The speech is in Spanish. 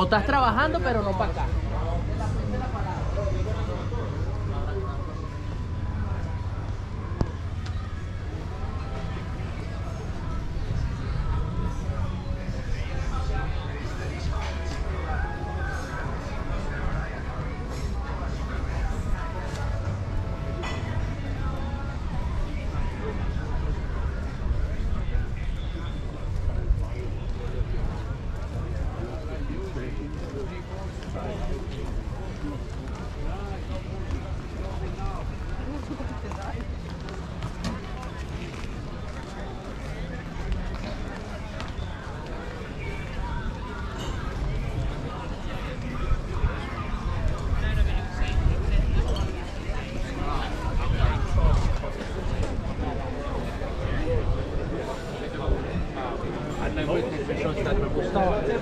O estás trabajando, pero no para acá.